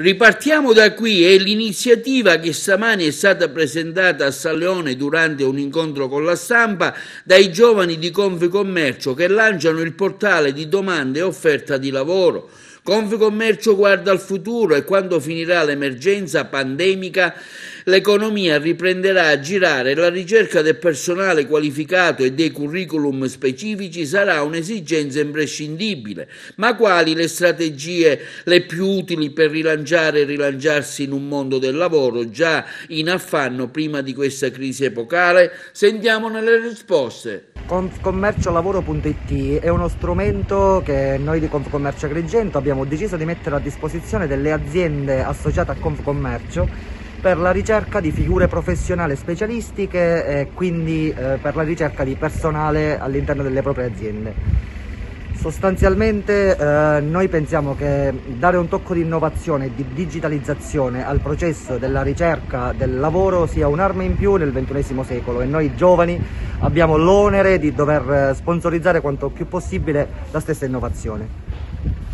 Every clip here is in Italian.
Ripartiamo da qui, è l'iniziativa che stamani è stata presentata a San Leone durante un incontro con la stampa dai giovani di Confcommercio che lanciano il portale di domande e offerta di lavoro. Confcommercio guarda al futuro e quando finirà l'emergenza pandemica l'economia riprenderà a girare e la ricerca del personale qualificato e dei curriculum specifici sarà un'esigenza imprescindibile. Ma quali le strategie le più utili per rilanciare e rilanciarsi in un mondo del lavoro già in affanno prima di questa crisi epocale? Sentiamo nelle risposte. Confcommerciolavoro.it è uno strumento che noi di Confcommercio Agrigento abbiamo deciso di mettere a disposizione delle aziende associate a Confcommercio per la ricerca di figure professionali specialistiche e quindi eh, per la ricerca di personale all'interno delle proprie aziende. Sostanzialmente eh, noi pensiamo che dare un tocco di innovazione e di digitalizzazione al processo della ricerca del lavoro sia un'arma in più nel XXI secolo e noi giovani abbiamo l'onere di dover sponsorizzare quanto più possibile la stessa innovazione.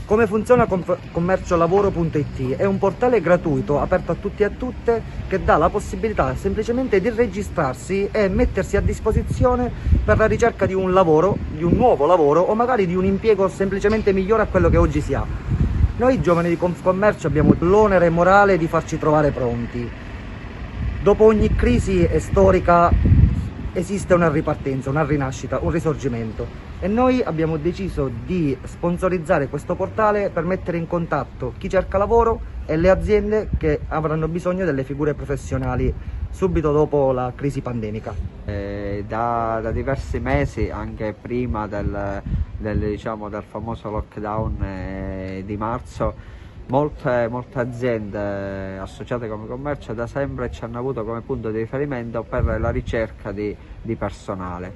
Come funziona commerciolavoro.it? È un portale gratuito aperto a tutti e a tutte che dà la possibilità semplicemente di registrarsi e mettersi a disposizione per la ricerca di un lavoro, di un nuovo lavoro o magari di un impiego semplicemente migliore a quello che oggi si ha. Noi giovani di Confcommercio abbiamo l'onere morale di farci trovare pronti. Dopo ogni crisi storica esiste una ripartenza, una rinascita, un risorgimento e noi abbiamo deciso di sponsorizzare questo portale per mettere in contatto chi cerca lavoro e le aziende che avranno bisogno delle figure professionali subito dopo la crisi pandemica. Eh, da, da, diversi mesi, anche prima del, del, diciamo, del famoso lockdown eh, di marzo, Molte, molte, aziende associate come commercio da sempre ci hanno avuto come punto di riferimento per la ricerca di, di personale,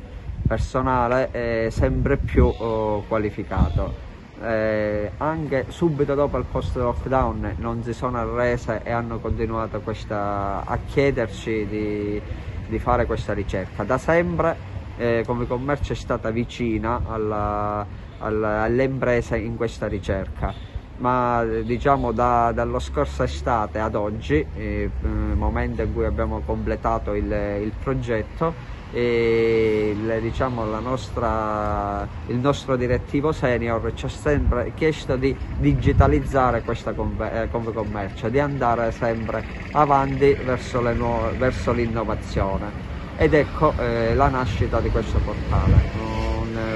personale eh, sempre più oh, qualificato. Eh, anche subito dopo il post lockdown non si sono arrese e hanno continuato questa, a chiederci di, di, fare questa ricerca. Da sempre eh, come commercio è stata vicina alla, alla, alle imprese in questa ricerca ma diciamo da, dallo scorso estate ad oggi, eh, momento in cui abbiamo completato il, il progetto, e il, diciamo, nostra, il nostro direttivo senior ci ha sempre chiesto di digitalizzare questa Confcommercio, eh, di andare sempre avanti verso, verso l'innovazione ed ecco eh, la nascita di questo portale.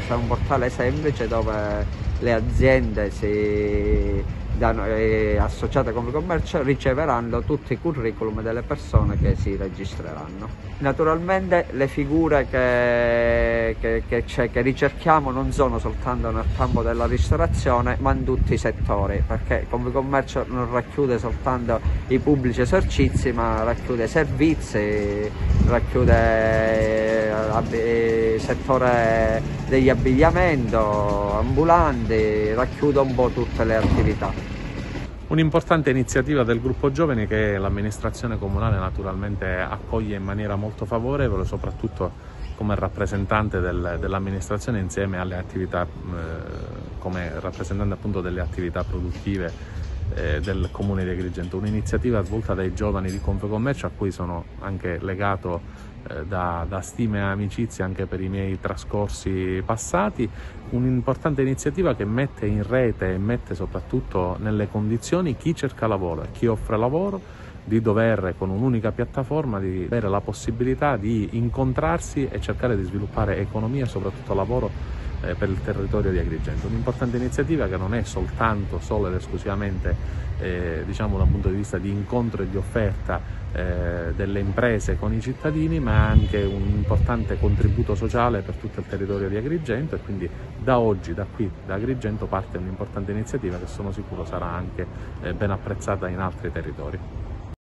È un portale semplice dove le aziende si, da, eh, associate come commercio riceveranno tutti i curriculum delle persone che si registreranno. Naturalmente le figure che, che, che, che, ricerchiamo non sono soltanto nel campo della ristorazione ma in tutti i settori perché commercio non racchiude soltanto i pubblici esercizi ma racchiude servizi, racchiude settore degli abbigliamento, ambulanti, racchiude un po' tutte le attività. Un'importante iniziativa del gruppo giovani che l'amministrazione comunale naturalmente accoglie in maniera molto favorevole, soprattutto come rappresentante del, dell'amministrazione insieme alle attività, eh, come rappresentante appunto delle attività produttive eh, del comune di Agrigento. Un'iniziativa svolta dai giovani di Confcommercio a cui sono anche legato da, da stime e amicizie anche per i miei trascorsi passati, un'importante iniziativa che mette in rete e mette soprattutto nelle condizioni chi cerca lavoro e chi offre lavoro di dover con un'unica piattaforma di avere la possibilità di incontrarsi e cercare di sviluppare economia e soprattutto lavoro eh, per il territorio di Agrigento. Un'importante iniziativa che non è soltanto, solo ed esclusivamente eh, diciamo da un punto di vista di incontro e di offerta eh, delle imprese con i cittadini, ma anche un importante contributo sociale per tutto il territorio di Agrigento e quindi da oggi, da qui, da Agrigento parte un'importante iniziativa che sono sicuro sarà anche eh, ben apprezzata in altri territori.